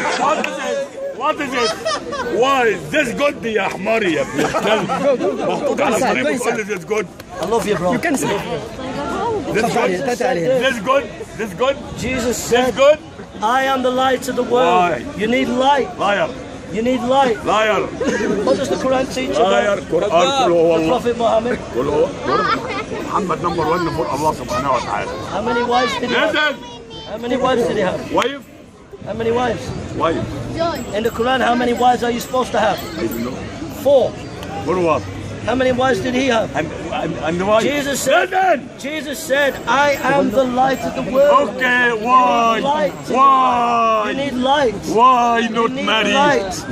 What is it? What is it? Why is this good يا حماري يا ابن الكلب محطوط على طريق بتقول لي this good I love you, bro. this good this good this good Jesus this said, good I am the light of the world. Why? You need light. liar You need light. liar What does the Quran teach liar about قرآن كله هو the الله Prophet Muhammad? كله هو محمد نمبر 1 فوق الله سبحانه وتعالى How many wives did he have? listen How many wives did he have? wife How many wives? Why? In the Quran, how many wives are you supposed to have? I don't know. Four. One. How many wives did he have? I'm, I'm, I'm the wife. Jesus said, Jesus said, I am the light of the world. Okay, why? Why? You need light. Why not marry?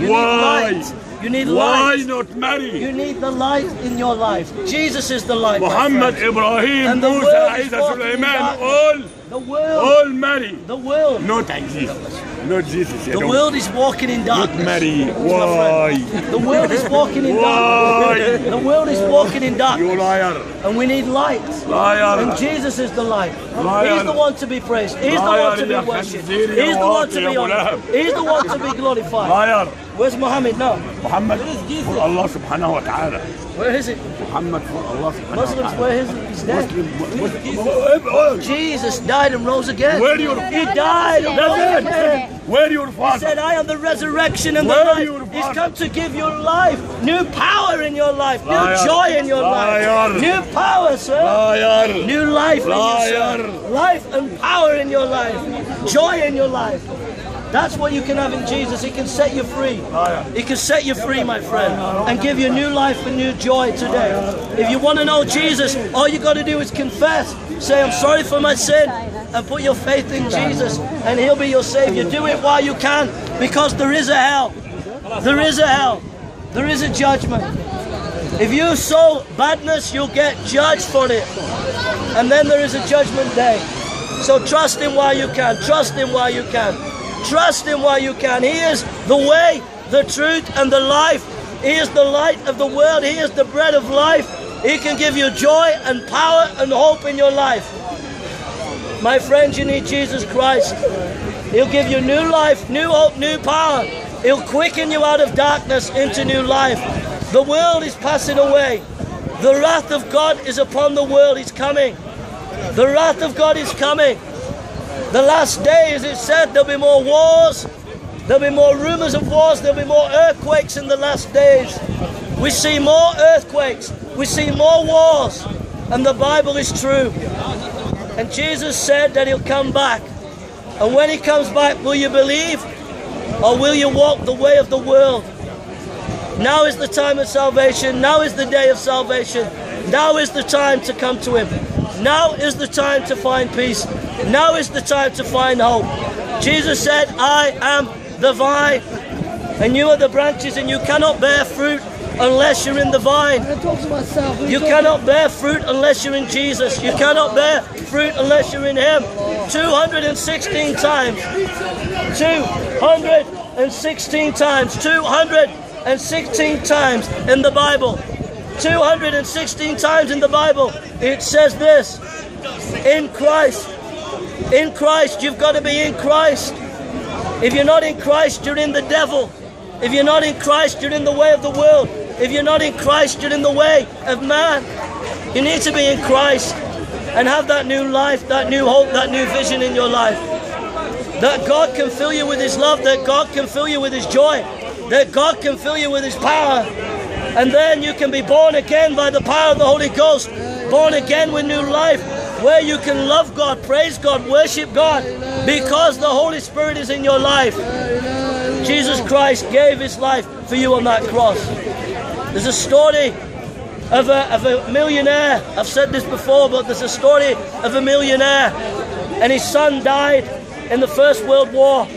Why? You need Why not marry? You need the light in your life. Jesus is the light. Muhammad, Ibrahim, Musa, Isa, Sulaiman, all. The world. All Mary. The world. Not Jesus. Not Jesus. The world is walking in darkness. Not Mary. Why? The world is walking in darkness. The world is walking in darkness. You liar. And we need light. Liar. And Jesus is the light. Liar. He's the one to be praised. He's the one to be worshipped. He's the one to be honored. He's the one to be glorified. Liar. Where's Muhammad now? Muhammad for Allah subhanahu wa ta'ala. Where is it? Muhammad for Allah subhanahu wa ta'ala. Muslims, where is it? He's dead. Muslim, Jesus died and rose again. Where your He died and rose Listen, again. where your He said, I am the resurrection and the Where you life. He's come to give you life, new power in your life, new Liar. joy in your Liar. life, new power, sir. liar New life in you, Liar. sir. Life and power in your life. Joy in your life. That's what you can have in Jesus. He can set you free. He can set you free, my friend, and give you new life and new joy today. If you want to know Jesus, all you got to do is confess. Say, I'm sorry for my sin, and put your faith in Jesus, and He'll be your Savior. Do it while you can, because there is a hell. There is a hell. There is a judgment. If you sow badness, you'll get judged for it. And then there is a judgment day. So trust Him while you can. Trust Him while you can. Trust Him while you can. He is the way, the truth, and the life. He is the light of the world. He is the bread of life. He can give you joy and power and hope in your life. My friends, you need Jesus Christ. He'll give you new life, new hope, new power. He'll quicken you out of darkness into new life. The world is passing away. The wrath of God is upon the world. He's coming. The wrath of God is coming. The last days, it said, there'll be more wars. There'll be more rumors of wars. There'll be more earthquakes in the last days. We see more earthquakes. We see more wars. And the Bible is true. And Jesus said that he'll come back. And when he comes back, will you believe? Or will you walk the way of the world? Now is the time of salvation. Now is the day of salvation. Now is the time to come to him. Now is the time to find peace. Now is the time to find hope. Jesus said, I am the vine, and you are the branches, and you cannot bear fruit unless you're in the vine. It talks about self. You cannot bear fruit unless you're in Jesus. You cannot bear fruit unless you're in Him. 216 times. 216 times. 216 times in the Bible. 216 times in the Bible. It says this In Christ. In Christ. You've got to be in Christ. If you're not in Christ, you're in the devil. If you're not in Christ, you're in the way of the world. If you're not in Christ, you're in the way of man. You need to be in Christ and have that new life, that new hope, that new vision in your life. That God can fill you with His love, that God can fill you with His joy, that God can fill you with His power. And then you can be born again by the power of the Holy Ghost, born again with new life, where you can love God, praise God, worship God, because the Holy Spirit is in your life. Jesus Christ gave His life for you on that cross. There's a story of a, of a millionaire. I've said this before, but there's a story of a millionaire, and his son died in the First World War,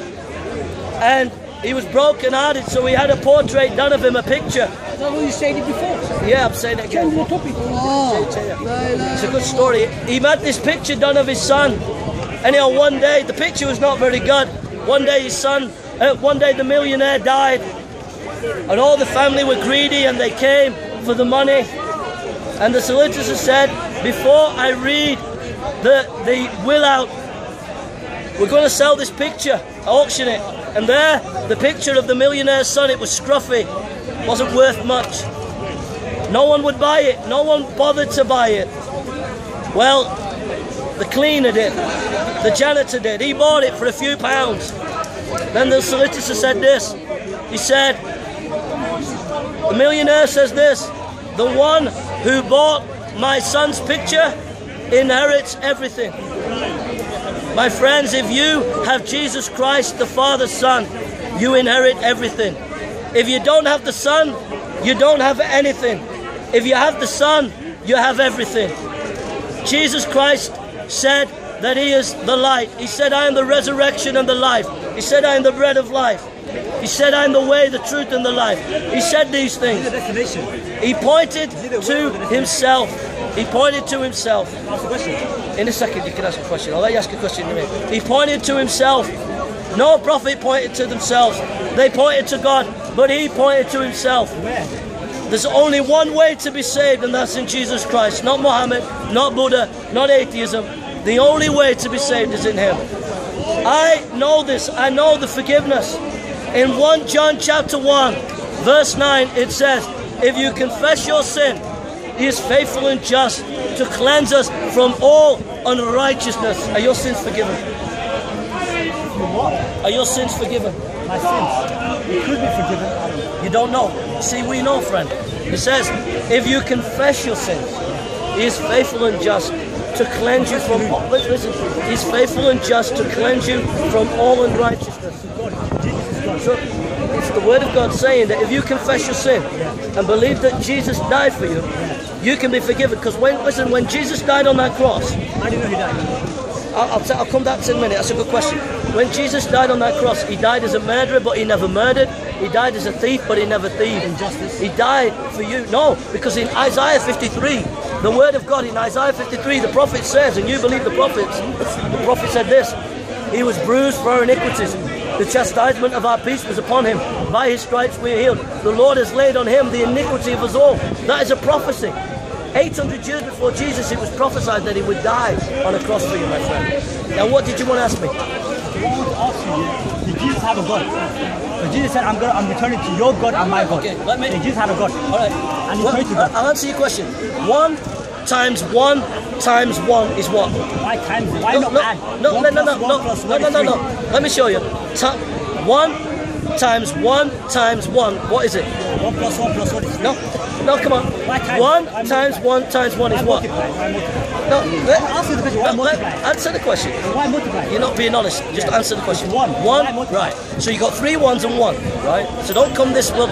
and he was broken hearted, so he had a portrait done of him, a picture. Is that what you said it before? Yeah, I'm saying it again. Change the topic. Oh. It's a good story. He had this picture done of his son, and you one day the picture was not very good. One day his son, uh, one day the millionaire died, and all the family were greedy, and they came for the money. And the solicitor said, before I read the the will out, we're going to sell this picture, auction it. And there, the picture of the millionaire's son, it was scruffy, wasn't worth much. No one would buy it, no one bothered to buy it. Well, the cleaner did, the janitor did. He bought it for a few pounds. Then the solicitor said this. He said, the millionaire says this, the one who bought my son's picture inherits everything. My friends, if you have Jesus Christ, the Father's Son, you inherit everything. If you don't have the Son, you don't have anything. If you have the Son, you have everything. Jesus Christ said that He is the light. He said, I am the resurrection and the life. He said, I am the bread of life. He said, I am the way, the truth, and the life. He said these things. He pointed to Himself. He pointed to Himself. In a second, you can ask a question. I'll let you ask a question in a minute. He pointed to Himself. No prophet pointed to themselves. They pointed to God, but He pointed to Himself. There's only one way to be saved, and that's in Jesus Christ. Not Muhammad, not Buddha, not atheism. The only way to be saved is in Him. I know this. I know the forgiveness. In 1 John chapter 1, verse 9, it says, If you confess your sin, He is faithful and just to cleanse us from all unrighteousness. Are your sins forgiven? Are your sins forgiven? My sins. It could be forgiven. You don't know. See, we know, friend. He says, if you confess your sins, He is faithful and just to cleanse you from all. Listen, He's faithful and just to cleanse you from all unrighteousness. So it's the Word of God saying that if you confess your sin and believe that Jesus died for you, you can be forgiven. Because when listen, when Jesus died on that cross, How do you know he died? I'll, I'll, t- I'll come back to in a minute. That's a good question. When Jesus died on that cross, he died as a murderer, but he never murdered. He died as a thief, but he never thieved. Injustice. He died for you. No, because in Isaiah 53, the word of God in Isaiah 53, the prophet says, and you believe the prophets, the prophet said this He was bruised for our iniquities. The chastisement of our peace was upon him. By his stripes we are healed. The Lord has laid on him the iniquity of us all. That is a prophecy. 800 years before Jesus, it was prophesied that he would die on a cross for you, my friend. Now, what did you want to ask me? Ask you did Jesus have a God? But Jesus said, I'm gonna, I'm returning to your God and my God. Okay, let me- Did Jesus have a God? All right. And he Well, prayed to God. I'll answer your question. One times one times one is what? Why times? Why no, not no, add? no, One no, no, no, no, no, no, no, three. no. Let me show you. Ta- one times one times one. What is it? One plus one plus one is three. No, no, come on. Why times? One times one times one is what? multiply? Why multiply? No, Ask the question, why no, multiply? answer the question. Why multiply? You're not being honest. Just answer the question. One. One. Right. So you got three ones and one. Right. So don't come this well,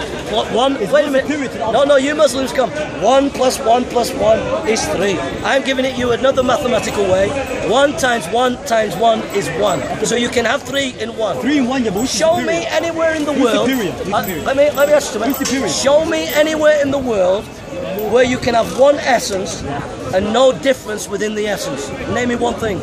One. It's wait a one minute. superior to the No, no. You Muslims come. One plus one plus one is three. I'm giving it you another mathematical way. One times one times one is one. So you can have three in one. Three in one, yeah, but Show me anywhere in the world. superior? Uh, let me let me ask you Who's something. superior? Show me anywhere in the world where you can have one essence and no difference within the essence. Name me one thing.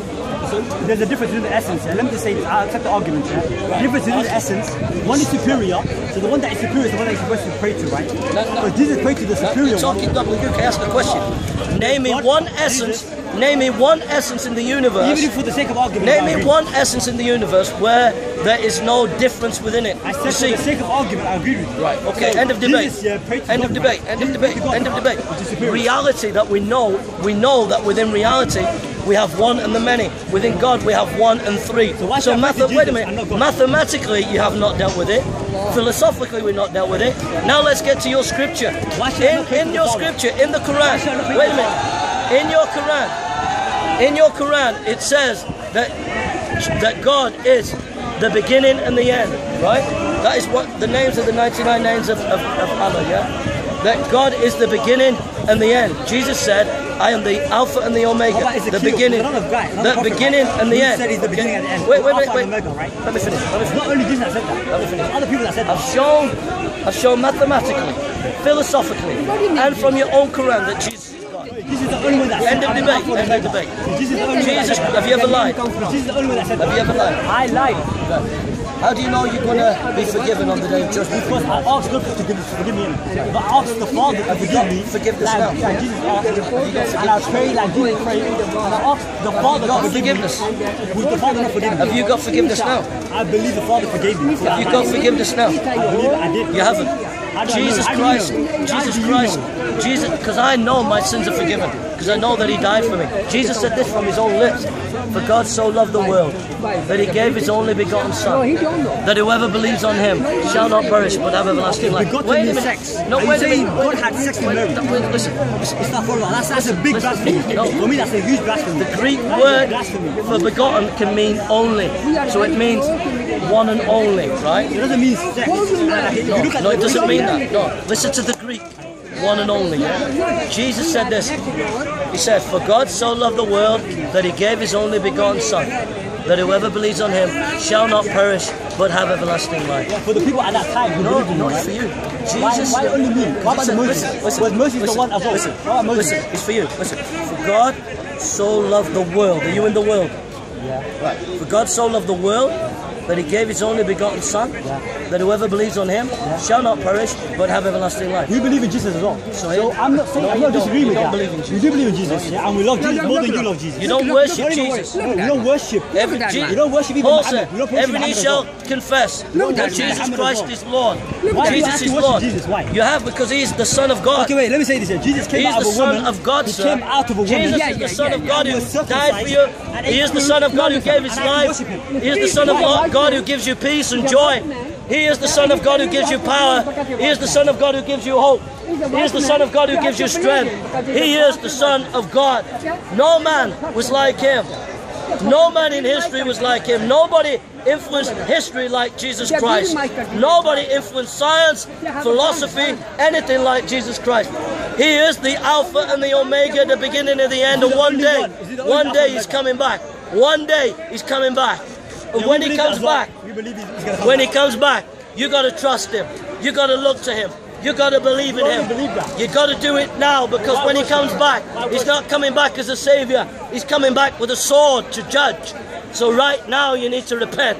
So there's a difference in the essence. Let me just say this. I accept the argument. Yeah? The difference in the essence. One is superior. So the one that is superior is the one that you're supposed to pray to, right? no. But Jesus prayed to the superior You're one. talking double. You can ask a question. Name me one essence. Name me one essence in the universe. Even if for the sake of argument. Name me one essence in the universe where there is no difference within it. I You said for see, the sake of argument, I agree with you. Right, okay, So end of debate. Jesus, yeah, End of debate, end of debate, prayed to God, end of debate. Which is superior. Reality that we know, we know that within reality we have one and the many. Within God we have one and three. So why should math- pray wait a minute. Mathematically you have not dealt with it. Philosophically we've not dealt with it. Now let's get to your scripture. Why should I In, in your scripture, in the Quran. should I not pray to Wait a minute. In your Quran, in your Quran it says that that God is the beginning and the end, right? That is what the names of the 99 names of, of, of Allah, yeah? That God is the beginning and the end. Jesus said, I am the Alpha and the Omega, How about the Ezekiel? beginning, Another guy, the prophet, beginning right? and the Who end. said he's the beginning and the end. Wait, wait, wait, wait. Omega, right? Let me finish. Let me It's finish. not only Jesus that said that. Let me finish. Other people that said that. I've shown, I've shown mathematically, philosophically, and from your own Quran that Jesus is God. Jesus is the only one that End of debate. End of debate. Jesus is the only Jesus, have you ever lied? Jesus is the only one that said Have you ever lied? I lied. How do you know you're to be forgiven on the day of judgment? Because I asked God to forgive, to forgive me. If I ask the Father to forgive me, forgiveness like, now? like Jesus asked, and I pray like Jesus prayed, and I ask the Father got to forgive me. forgiveness? Will the Father not forgive me? Have you got forgiveness now? I believe the Father forgave me. Have you got forgiveness now? I believe I did. You haven't. How do I know? Jesus How do you Christ, Jesus Christ. Jesus, because I know my sins are forgiven, because I know that He died for me. Jesus said this from His own lips For God so loved the world that He gave His only begotten Son, that whoever believes on Him shall not perish but have everlasting life. Wait a minute. sex. No, Are wait a minute. God had sex with Mary? wait, Listen. It's not for that. That's, that's a big blasphemy. no. For me, that's a huge blasphemy. The Greek That is a word for begotten can mean only. So it means one and only, right? It doesn't mean sex. Like, if you No, no, it doesn't mean that. No, listen to the Greek. One and only. yeah? Jesus said this. He said, For God so loved the world that he gave his only begotten Son, that whoever believes on him shall not perish but have everlasting life. For the people at that time who No, believed in no, him, it's for you. Why, Jesus. why only me? What about Listen, Moses? listen, listen, Was Moses the one as well? Listen, What about Moses? listen, it's for you. Listen, for God so loved the world. Are you in the world? Yeah. Right. For God so loved the world that he gave his only begotten Son, that whoever believes on him shall not perish but have everlasting life. We believe in Jesus as well. So So, you- I'm not saying No, I'm not disagreeing You with that. believe in Jesus. We do believe in Jesus, yeah, and we love Jesus more than you love Jesus. You don't worship Jesus. No, we don't worship. Every, man. Don't worship even Paul said, every knee shall confess that Jesus Christ is Lord. You Jesus is Lord. You have because He is the Son of God. Okay, wait, let me say this here. Jesus came He is out the of a Son woman. of God, sir. came out of a woman. Jesus is the Son of. God who died for you. He is the. Son of God who gave His and I can life. He is the Son of God God who gives you peace and joy. He is the Son of God who gives you power. He is the Son of God who gives you hope. He is the Son of God who gives you strength. He is the Son of God. No man was like Him. No man in history was like him. Nobody influenced history like Jesus Christ. Nobody influenced science, philosophy, anything like Jesus Christ. He is the Alpha and the Omega, the beginning and the end. And one day, one day he's coming back. One day he's coming back. When he comes back, we believe he's, he's gonna come when he comes back, you got to trust him. You got to look to him. You got to believe in him. don't believe that. You got to do it now because when he comes back, he's not coming back as a savior. He's coming back with a sword to judge. So right now you need to repent.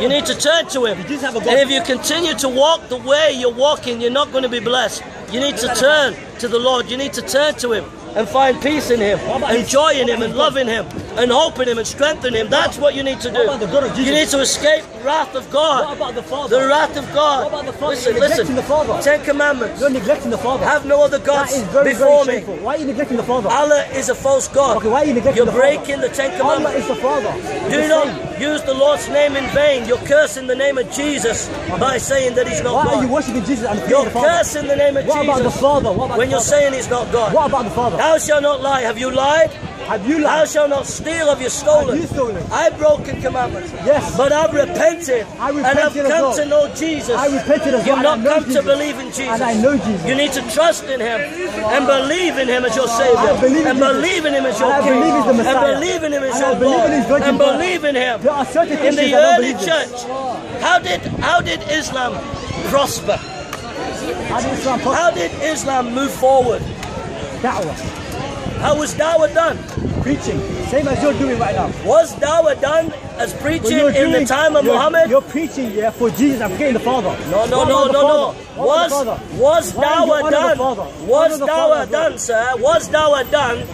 You need to turn to him. You just have a And if you continue to walk the way you're walking, you're not going to be blessed. You need to turn to the Lord. You need to turn to him and find peace in him, and joy in him, and love in him, and hope in him, and strength in him. That's what you need to do. about the blood of You need to escape the wrath of God. What about the Father? The wrath of God. What about the Father? Listen, You're listen. the Father. Ten Commandments. You're neglecting the Father. Have no other gods is very, before very me. Why are you neglecting the Father? Allah is a false God. Okay, why are you neglecting You're the Father? breaking the Ten Commandments. Allah is the Father. Do not use the Lord's name in vain. You're cursing the name of Jesus by saying that He's not Why are you worshiping Jesus and You're the Father? cursing the name of What about the Jesus Father? What about when the you're Father? saying He's not God. What about the Father? Thou shalt not lie. Have you lied? Have you lied? Thou shalt not steal. Have you stolen? Have you stolen? I've broken commandments. Yes. But I've repented. I and I've come well. to know Jesus. I repented as You've well, and not I come to Jesus. believe in Jesus. And I know Jesus. You need to trust in Him and believe in Him as your Savior. I believe in and Jesus. believe in Him as your And I King. believe he's the and believe in Him as your I believe Lord. in his virgin and believe in Him. There are certain in the early believe church. How did how did Islam prosper? How did Islam prosper? How did Islam move forward? Da'wah. How was Dawah done? Preaching. Same as you're doing right now. Was Dawah done as preaching in the time of you're- Muhammad? You're preaching, yeah, for Jesus I'm forgetting the Father. No, no, no, no, no. Was was Dawah done? Was Dawah done, sir? Was Dawah done?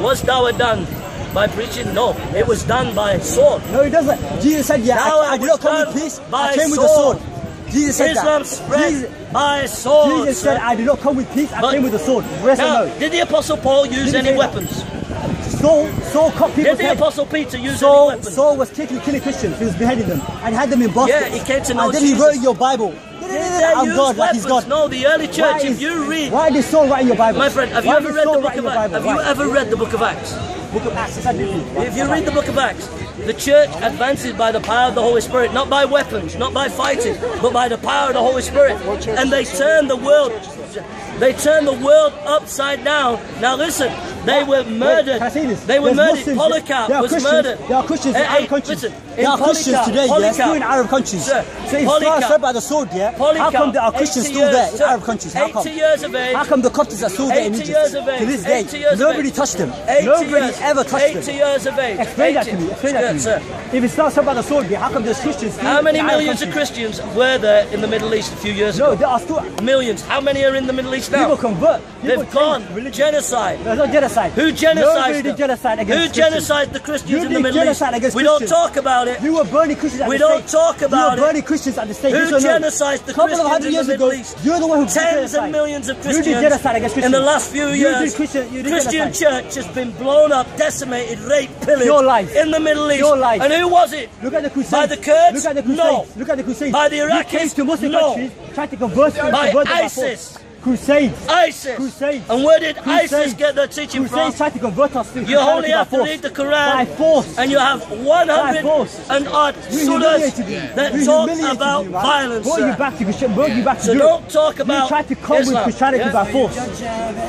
Was Dawah done by preaching? No, it was done by sword. No, it doesn't. Jesus said, yeah, I, I did not come with peace, I came with a sword. Jesus said Islam that. spread Jesus, by sword. Jesus said. I did not come with peace, I But- came with a sword. Yes Now, no? did the Apostle Paul use any weapons? Saul, Saul cut people's Did the heads. Apostle Peter use any weapons? Saul was taking, killing Christians. He was beheading them and had them in baskets. Yeah, he came to know And then he wrote in your Bible. I'm use God, like he's weapons? God. No, the early church, if you read, Why did Saul write in your Bible? my friend, have Why you ever read Saul the book of Acts? Have you ever read the book of Acts? Book of Acts, I. If you read the book of Acts, the church advances by the power of the Holy Spirit, not by weapons, not by fighting, but by the power of the Holy Spirit. And they turn the world, they turn the world upside down. Now listen, They were murdered. Can I say this? They were There's murdered. Muslims- Polycarp was Christians- murdered. There are Christians in Hey, Arab countries. listen, there are Christians Polycarp- today, yeah, Polycarp- still in Arab countries. Sir, so if Polycarp- Islam by the sword, yeah, how come there are Christians 80 still there years, in sir, Arab countries? How come? 80 years of age. How come the Copts are still there in Egypt? years of age. To this day, 80 nobody touched them. 80 Nobody years, ever touched 80 them. years of age. Explain that to me. Explain that to me. sir. If it's not by the sword, yeah, how come there's Christians still How many millions of? Christians were there in the Middle East a few years No, ago? there are still Millions. How many are in the Middle East now? people convert. They've gone. Genocide. There's no genocide. Who genocided genocide against Who Christians. genocided the Christians You in the Middle East? against We don't Christians. talk about it. You were burning Christians at We the don't talk about You it. were burning Christians at the stake. Who yes genocided the Couple Christians of hundred in years the ago, East? you're the one who Tens genocide. of millions of You Christians did genocide against Christians. in the last few You years. Christian- you Christian genocide. church has been blown up, decimated, raped, pillaged Your life. in the Middle East. Your life. And who was it? Look at the Crusades. By the Kurds? Look at the Crusades. No. Look at the Crusades. By the You Iraqis? came to Muslim No. countries, tried to convert them. By convert them by ISIS. Force. Crusades. ISIS. Crusades. And where did ISIS get their teaching Crusades from? tried to convert us to You Christianity only by have to force. read the Quran By force. and you have 100 force. and odd We surahs that We talk about you, man. violence. Brought you back to Christian. Brought you back to So Europe. don't talk about You tried to come Islam, with Christianity yeah? by force.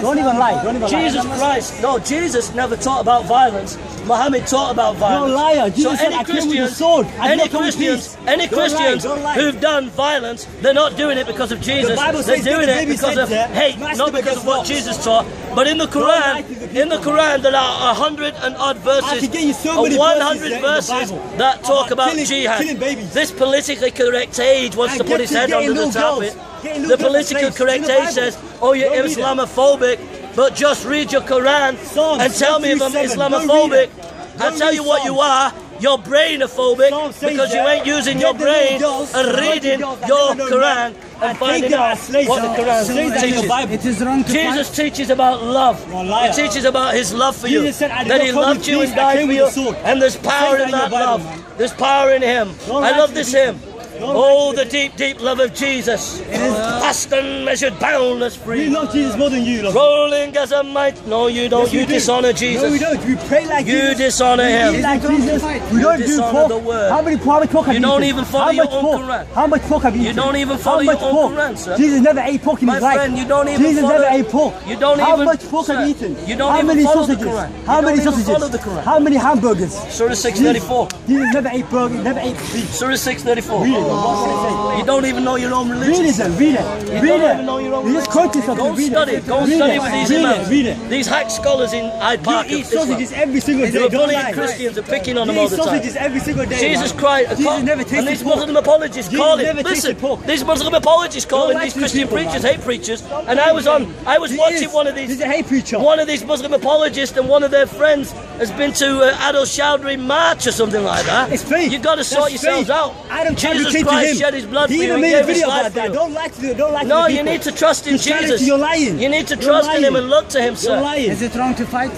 Don't even lie. Don't even Jesus lie. Christ, no, Jesus never taught about violence. Muhammad taught about violence. You're a liar. Jesus so said, any "I came with a Christians, sword. I did any not come with Christians, any Don't lie, Christians don't lie. who've done violence, they're not doing it because of Jesus. Bible they're says doing it because sense, of hate, not because of what. Jesus taught. But in the Quran, in the Quran, there are a hundred and odd verses, I could get you so many 100 verses there in the verses that talk about killing- jihad. killing. This politically correct age wants to put his head under the carpet. The political correct age says, "Oh, you're Don't. Islamophobic." But just read your Quran and tell me if I'm 137, don't read Islamophobic. I'll tell you what you are. You're brainophobic because you ain't using your brain and reading your Quran and finding out what the Quran Slaves that in the teaches. Bible. It is wrong Jesus teaches about love. You're a liar. He teaches about his love for you. Said, that he loved you and died for you. And there's power in that love. There's power in him. I love this hymn. People. Don't Oh, oh the the deep, deep love of Jesus. Vast and measured, boundless, We free. love Jesus more than you love. Rolling as a might. No, you don't. Yes, you do. dishonor Jesus. No, we don't. We pray like You Jesus. dishonor We him. eat like It's wrong to Jesus. We don't do dishonor pork. the word. How many, how much pork have You you don't eaten? even follow How your much own pork? Quran. How much pork have you You eaten? don't even follow How your much own pork? Quran, sir. Jesus never ate pork in My his life. friend, you don't even Jesus follow- never ate pork. You don't How even- much pork have you eaten? you don't How even many follow the sausages? Quran. How many sausages? follow the Quran. How many hamburgers? Surah 634. Jesus never ate burger. Never ate beef. Surah 634. Read it. What does it You don't even know your own say? Read religion. it. Read it. You Read don't it. even know your own You just religion. Go Read study. it. Go Read study it. with these Read imams. Read it. These hack scholars in Hyde Park. You eat sausages every single day. They were Don't bullying. Christians and picking on them all the time. sausages every single day. Jesus. Christ, Jesus never and these pork. Muslim apologists Jesus call it. never Listen, pork. these Muslim apologists calling these Christian preachers hate preachers, and I was on. I was watching one of these. He's a hate preacher. One of these Muslim apologists and one of their friends has been to uh, Anjem Choudary March or something like that. It's fake. You've got to sort yourselves out. Jesus came to Christ him. shed his blood he for you. even He made a video about that. Don't lie to the, don't lie to No, you need to trust in Christianity, Jesus. You're lying. You need to You're trust in. Him and look to Him, You're sir. lying. Is it wrong to fight?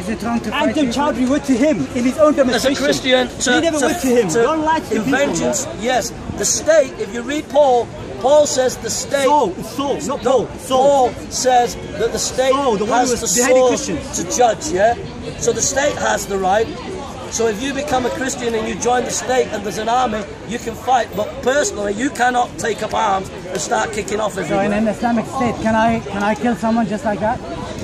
Is it wrong to fight? Adam people? Choudary went to him in his own demonstration. As a. Christian, to, he never to, went to him. to don't lie to the in people. yes. The state, if you read Paul, Paul says the state. Soul, it's soul, not No, Paul. Soul. Paul says that the state Soul, the one has who the was beheading sword to judge, yeah? So the state has the right. So if you become a Christian and you join the state and there's an army, you can fight. But personally, you cannot take up arms and start kicking off So in an Islamic state, can I can I kill someone just like that?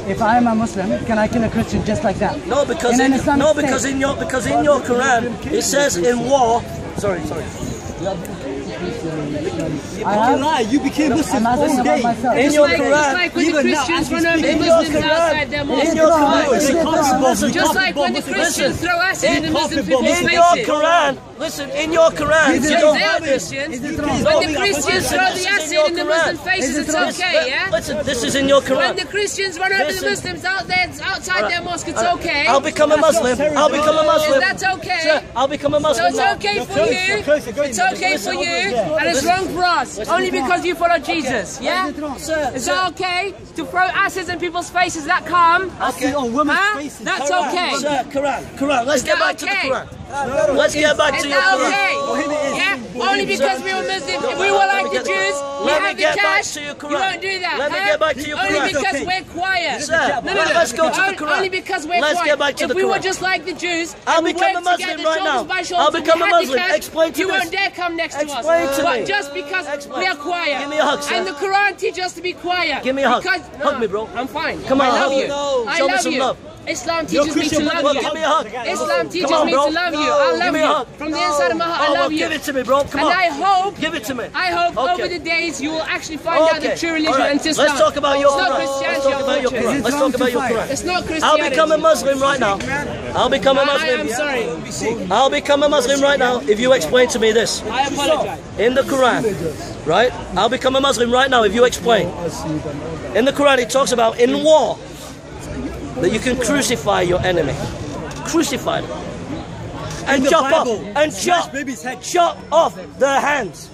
If I am a Muslim, can I kill a Christian just like that? No, because in in, an Islamic no, state, because in your because in your Quran it says in war. Sorry, sorry. I You have, lie. You became Muslim I'm asking all about day. myself. In It's your like, Quran, like even now, Christians as we run speak, the in your Muslims Quran, outside their in your Quran, it's listen, a coffee bomb. We Just can't like when the Christians throw acid in the In Muslim coffee bomb people's in Muslims. your faces. Quran, listen, in your Quran, you don't They're have this. Christians. When the Christians throw the acid in the Quran. Muslim faces, it's okay, yeah? Listen, this is in your When the Christians run over the Muslims out there, outside their mosque, it's okay. I'll become a Muslim. I'll become a Muslim. That's okay. I'll become a Muslim. So it's okay for you. you're close, you're close. It's okay for you, and it's wrong for us. Only because you follow Jesus. Yeah. Sir, Is sir, that okay to throw acids in people's faces? That calm? Acid on women's Huh? faces. That's Quran, okay. Sir, Quran, Quran. Let's Is get back to the okay? Quran. Let's get back to your that Quran. okay? Oh, yeah? Only because we were Muslims. If we were like the Jews, we have the cash. You won't do that. Let me get back to your Only because we're quiet. Sir, No, no, no. let's go to the Only- Quran. Only because we're Let's quiet. get back to if the we were just like the Jews, I'll become a Muslim right now. I'll become a Muslim. Explain to You won't dare come next to Explain us. to but me. just because we are quiet. Give me a hug, sir. And the Quran teaches us to be quiet. Give me a hug. Hug me, bro. I'm fine. Come on, I love you. I Show me love some you. Love. Islam teaches me to love you. give me a hug. Islam teaches on, me to love you. I love you. hug. From the inside of my heart, Oh, I well, love you. give it to me, bro. Come and on. I hope, Give it to me. I hope Okay. over the days you will actually find out the true religion All right. and it's Islam. Let's talk about your Quran. Let's talk about your. Quran. Let's talk about your Quran. It's not I'll become a Muslim right now. I'll become a I, Muslim. I'm sorry. I'll become a Muslim right now if you explain to me this. I apologize. In the Quran, right? I'll become a Muslim right now if you explain. In the Quran, it talks about in war that you can crucify your enemy. Crucify them. And the chop Bible, off and chop, baby's head. chop off their hands.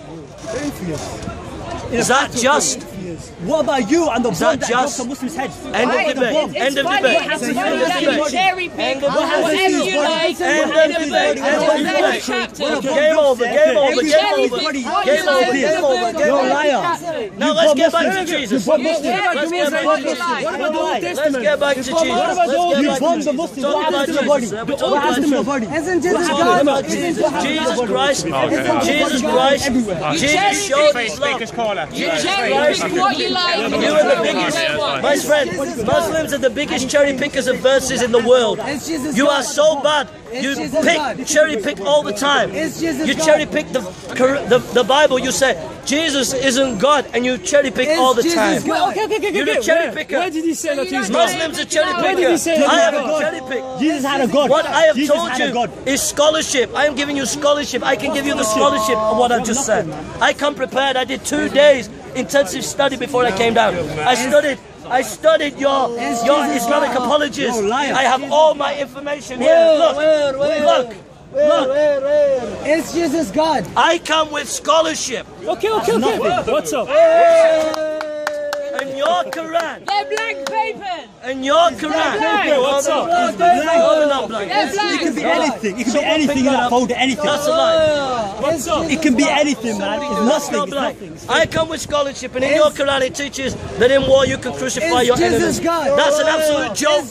Is that just? What about you and the that bomb that drops just- a Muslim's head? End Right? of debate. It's End of funny, debate. It's End funny of that you debate. cherry pick End of whatever debate. you like. End of in a debate. book End and of one debate. chapter. Game over. Game over. You Game cherry over. pick Game what you over. like in Game a over. book Game and over. one liar. chapter. Now let's get back to Jesus. You Let's cherry get pick back what to you like. What about the Old Let's Testament? get back to Jesus. What about Let's the Old get You back bombed to the Jesus. Muslims. Talk What about happened to the body? Jesus. We're What talking happened to the about body? Isn't Jesus Jesus. God? about Jesus. Jesus Christ. Jesus Christ. Jesus showed his love. You cherry pick what you like. You are the biggest, my friend. Muslims are the biggest cherry pickers of verses in the world. You are so bad. You pick, cherry pick all the time. You cherry pick the, the the Bible. You say Jesus isn't God, and you cherry pick all the time. God? Okay, okay, okay, You're okay. the cherry picker. Where did he say that he's God? Muslims are cherry Where did he say that I haven't God? cherry picked. Jesus had a God. What I have told you is scholarship. I am giving you scholarship. I can give you the scholarship of what I just said. I come prepared. I did two days intensive study before I came down. I studied. I studied your your Islamic apologies. You're a liar. I have all my information here. Look, look, look. Is Jesus God? I come with scholarship. Okay, okay, okay. What's up? And your Quran, They're blank papers. and your Quran. Okay, what's up? No, they're not blank. They're It can be anything. It can be anything in that folder. Anything. That's a lie. What's up? It can be anything, man. It's That's nothing. not It's blank. nothing. I come with scholarship, and in your Quran it teaches that in war you can crucify Is your Jesus enemies. God? That's an absolute joke,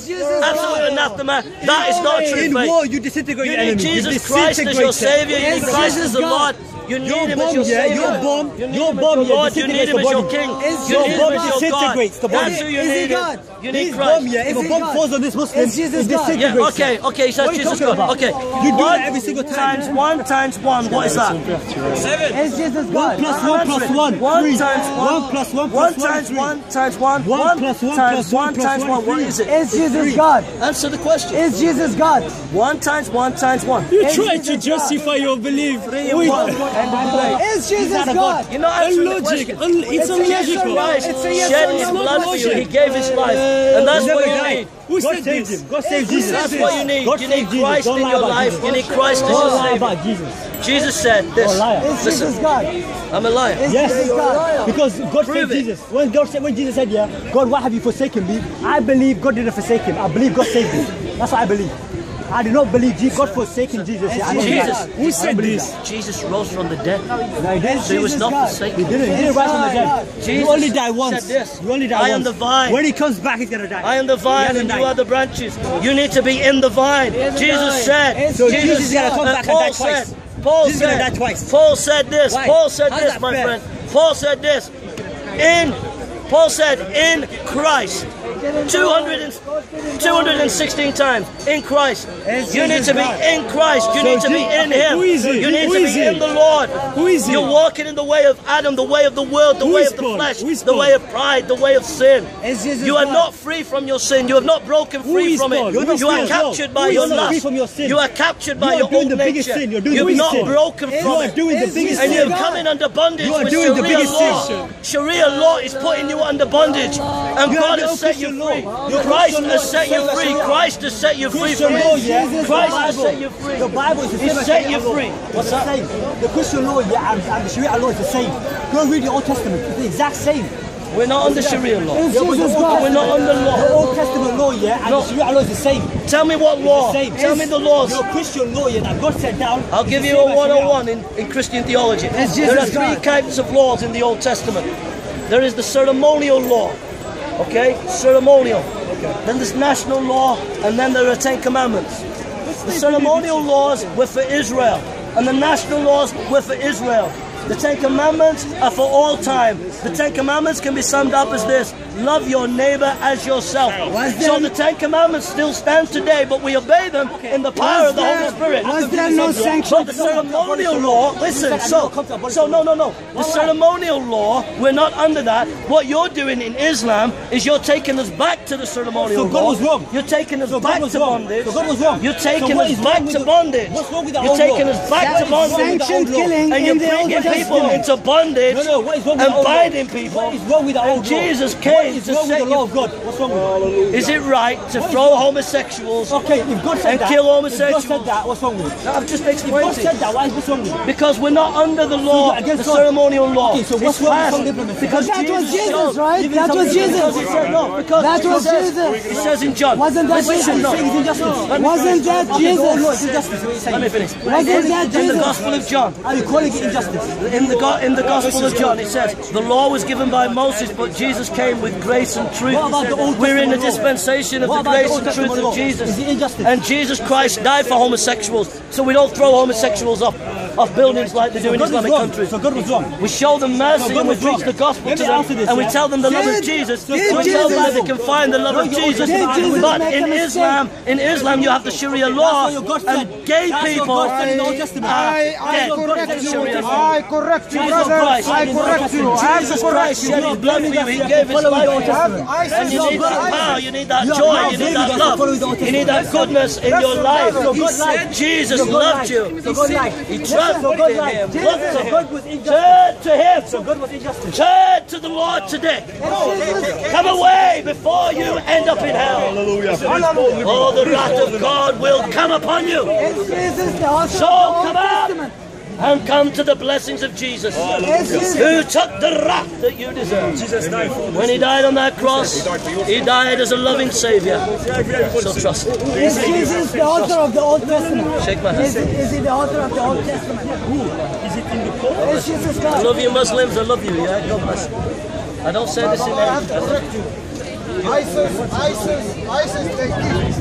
absolute anathema. That is not true In war, you disintegrate your need enemy. You Jesus Christ as your Savior. You need Is Christ Jesus as the God? Lord. You need Your Him as bomb, your yeah, Savior. your bomb, You need your Him as bomb, your Lord. You need Him as your King. Is You your need Him as your disintegrates the God. body. That's who you Is he. God? You need His Christ. bomb, yeah. If Is a he bomb God? falls on this Muslim, Is Jesus it God? Yeah, okay, okay, so What you Jesus God. about? Okay. You do one it every single time. Times one times one, what is that? Is Jesus One God? plus one plus one. One three. times one. One plus one One plus one. times one times one. One plus one times plus one one times one, one. What three. is it? Is Jesus God? Answer the question. Is Jesus God? One times one times one. You try to justify your belief. Three and Wait. one. End of debate. Is Jesus God? You're not answering the question. Un- it's It's a yes or illogical. no. It's a yes shed his blood for you. He gave his life. And that's what you died. need. Who God said saved this? him. God saved Jesus. That's what you need. God You saved need Christ in your life. Jesus. You need Christ as your Savior. Jesus. Jesus said Don't this. lie. Is Jesus Listen, God? I'm a liar. Is Yes, Jesus God? because God Prove saved it. Jesus. When God said, when Jesus said, "Yeah, God, why have you forsaken me?" I believe God didn't forsake him. I believe God saved him. That's what I believe. I do not believe Je- God forsaken Jesus. I don't Jesus. Who said this? that. Jesus rose from the dead. No, he didn't. So he was not God. He forsaken. didn't. He didn't rise from the dead. Jesus you only die once. You only die I once. am the vine. When he comes back, he's gonna die. I am the vine and you are the branches. You need to be in the vine. Jesus said. So Jesus is gonna come and back and Paul die twice. said. Paul Jesus said. die twice. Paul said this. Why? Paul said How's this, my fair? friend. Paul said this. In Paul said in Christ. 200 and, 216 times in Christ. You need to be in Christ. You need to be in Him. who is it? You need to be in the Lord. Who is it? You're walking in the way of Adam, the way of the world, the way of the flesh, the way of pride, the way of sin. You are not free from your sin. You have not broken free from it. You are captured by your lust. from your sin? You are captured by your doing old the biggest nature. The have not broken from You are it. doing the biggest Jesus And you're God? coming under bondage with Sharia law. Sharia law is putting you under bondage. And God has set you. Law. Christ has set you free. Christ has set you free from law, yeah. Christ has set you free. The Bible is the same set you free. What's the same. The Christian law, yeah, and, and the Sharia law is the same. Go read the Old Testament. It's the exact same. We're not under Sharia law. Yeah, but Jesus the Old We're not under The law. Old Testament law, yeah, and No. the Sharia law is the same. Tell me what law. Tell me the laws. Your Christian law, yeah, that God set down. I'll give you a as Sharia. 101 in, in Christian theology. There are three God? kinds of laws in the Old Testament. There is the ceremonial law, okay? Ceremonial. Then there's national law, and then there are Ten Commandments. The ceremonial laws were for Israel, and the national laws were for Israel. The Ten Commandments are for all time. The Ten Commandments can be summed up as this love your neighbor as yourself. Was So the Ten Commandments still stand today, but we obey them in the power of the Holy Spirit. was there no sanction? But the ceremonial law, listen, so, so no, no, no. The ceremonial law, we're not under that. What you're doing in Islam is you're taking us back to the ceremonial So God law. was wrong. You're taking us So back to wrong. bondage. So God was wrong. You're taking what us back to the- bondage. what's wrong with the You're taking us back That to bondage. sanctioned killing And you're bringing people Testament. into bondage No, no, what is wrong with and the old binding people. What is wrong with the old And law? Jesus What came is to wrong with the law of God? What's wrong with it? Is it right to throw homosexuals Okay, if God said and that, kill if God homosexuals? said that, what's wrong with it? I've just If explained God to said that, why is what's wrong with it? Because we're not under the law, you're the God. ceremonial law. Okay, so what's It's wrong with passed some implementation? Because That was Jesus, right? That was Jesus. Because no, because That was Jesus. It says in John. Wasn't that Listen, Jesus? no. Saying it's injustice. Wasn't that Okay, the old law is Jesus? injustice. What you're saying. Let me finish. Wasn't in, that in the Gospel of John, Are you calling it injustice? In the in the Gospel of John, it says the law was given by Moses, but Jesus came with grace and truth. What about the Old We're in the dispensation of the grace and truth of? Jesus. Is it injustice? And Jesus Christ died for homosexuals, so we don't throw homosexuals off off buildings like they do in God Islamic countries. So God was wrong. We show them mercy God and we preach the gospel to them and we tell them the love of Jesus. We tell them they can find the love of Jesus. But in? Islam, in Islam you have the Sharia law That's what your God and gay people God said in the Old Testament. are I, I correct you. I correct you, brother. I correct you. Jesus correct Christ shed his blood for you. He gave his Follow the Old life for you. Testament. And you need that power, you need that joy, you need that love, follow the Old you need that goodness in your life. So Jesus loved you. So God lied. He Listen, trusted so God in lied. Jesus, so him. God was injustice. Turn to him. So God was injustice. Turn to the Lord today. Come away before you end up in hell. Hallelujah. Oh, the wrath of God will come upon you. Is Jesus the author So come Old out Testament? And come to the blessings of Jesus, who took the wrath that you deserve. When he died on that cross, he died as a loving Savior. So trust him. Is Jesus the author of the Old Testament? Shake my hand. Is, is he the author of the Old Testament? Who? Is it in the Is Jesus I love you Muslims, I love you, yeah? God bless you. I don't say this in anger. ISIS, ISIS, ISIS, they keep